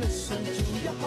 Listen to your